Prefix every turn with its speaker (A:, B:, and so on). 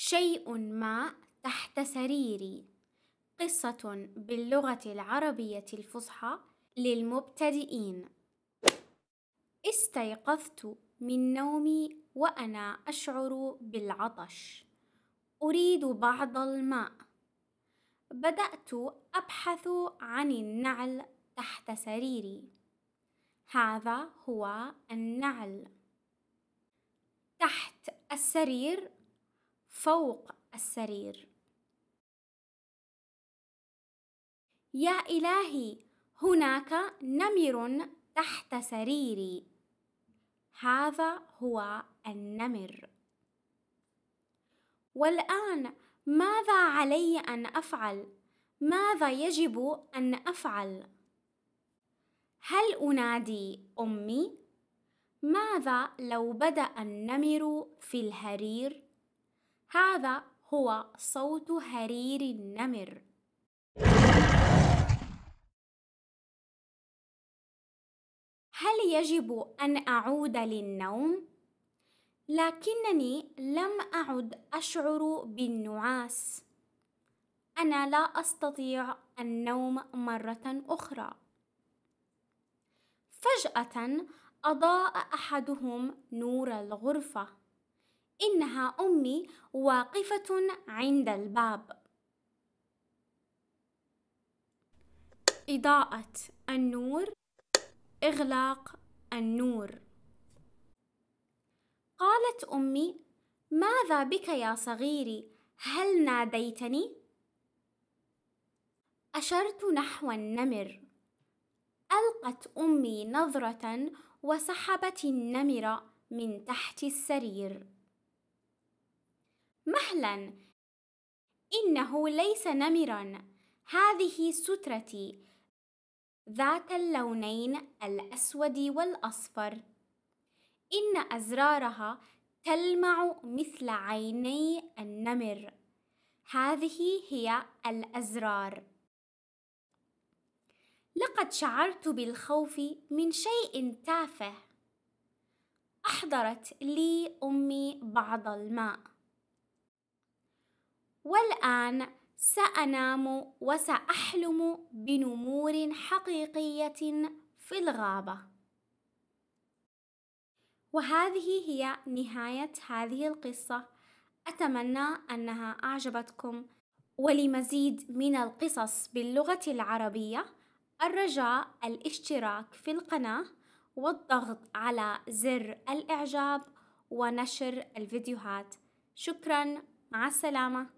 A: شيء ما تحت سريري قصة باللغة العربية الفصحى للمبتدئين. استيقظت من نومي وأنا أشعر بالعطش. أريد بعض الماء. بدأت أبحث عن النعل تحت سريري. هذا هو النعل. تحت السرير فوق السرير يا إلهي هناك نمر تحت سريري هذا هو النمر والآن ماذا علي أن أفعل؟ ماذا يجب أن أفعل؟ هل أنادي أمي؟ ماذا لو بدأ النمر في الهرير؟ هذا هو صوت هرير النمر. هل يجب أن أعود للنوم؟ لكنني لم أعد أشعر بالنعاس. أنا لا أستطيع النوم مرة أخرى. فجأة أضاء أحدهم نور الغرفة. إنها أمي واقفة عند الباب. إضاءة النور إغلاق النور. قالت أمي ماذا بك يا صغيري؟ هل ناديتني؟ أشرت نحو النمر. ألقت أمي نظرة وسحبت النمر من تحت السرير. مهلا. إنه ليس نمرا. هذه سترتي. ذات اللونين الأسود والأصفر. إن أزرارها تلمع مثل عيني النمر. هذه هي الأزرار. لقد شعرت بالخوف من شيء تافه. أحضرت لي أمي بعض الماء. والآن سأنام وسأحلم بنمور حقيقية في الغابة. وهذه هي نهاية هذه القصة. أتمنى أنها أعجبتكم. ولمزيد من القصص باللغة العربية الرجاء الاشتراك في القناة والضغط على زر الإعجاب ونشر الفيديوهات. شكرا. مع السلامة.